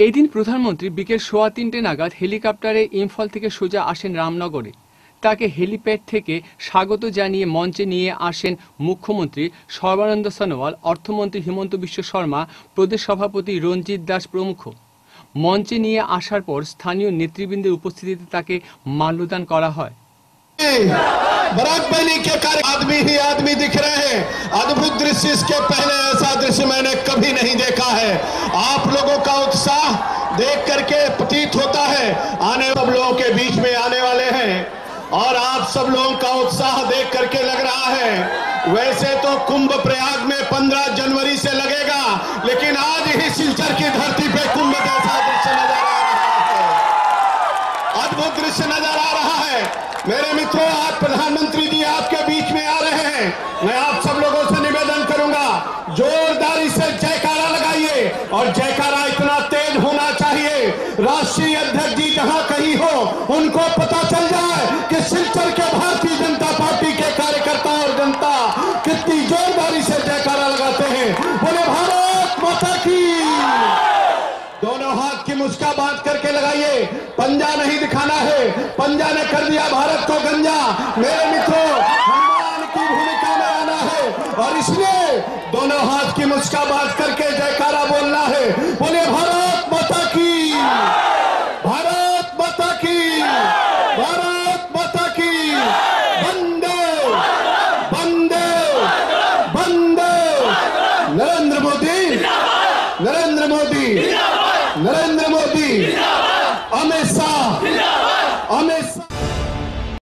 এদিন প্রধানমন্ত্রী বিকেল সোয়া তিনটে নাগাদ হেলিকপ্টারে ইম্ফল থেকে সোজা আসেন রামনগরে তাকে হেলিপ্যাড থেকে স্বাগত জানিয়ে মঞ্চে নিয়ে আসেন মুখ্যমন্ত্রী সর্বানন্দ সোনোয়াল অর্থমন্ত্রী হিমন্ত বিশ্ব শর্মা প্রদেশ সভাপতি রঞ্জিত দাস প্রমুখ মঞ্চে নিয়ে আসার পর স্থানীয় নেতৃবৃন্দের উপস্থিতিতে তাকে মাল্যদান করা হয় बरात बनी के कार्य आदमी ही आदमी दिख रहे हैं अद्भुत दृश्य इसके पहले ऐसा देख करके प्रतीत होता है। आने सब लोगों के बीच में आने वाले हैं। और आप सब लोगों का उत्साह देख करके लग रहा है। वैसे तो कुंभ प्रयाग में 15 जनवरी से लगेगा, लेकिन आज ही सिलचर की धरती पे कुंभ जैसा दृश्य नज़र आ रहा है। अद्भुत दृश्य नज़र आ रहा है। मेरे मित्रों, आज प्रधानमंत्री जी आपके बीच में आ रहे हैं। मैं आप सब लोगों से निवेदन करूँगा, जोरदारी से जयकारा लगाइए। और जयकारा इतना राष्ट्रीय अध्यक्ष जी जहाँ कहीं हो, उनको पता चल जाए कि सिलचर के भारतीय जनता पार्टी के कार्यकर्ता और जनता कितनी जोरदारी से जयकारा लगाते हैं। बोले, भारत माता की। दोनों हाथ की मुस्का बाँध करके लगाइए। पंजा नहीं दिखाना है। पंजा ने कर दिया भारत को गंजा। मेरे मित्रों की भूमिका में आना है। और इसलिए दोनों हाथ की मुस्का बाँध करके जयकारा बोलना है। बोले भारत माता की भारत माता की भारत माता की वंदे वंदे वंदे नरेंद्र मोदी नरेंद्र मोदी। नरेंद्र मोदी। अमित शाह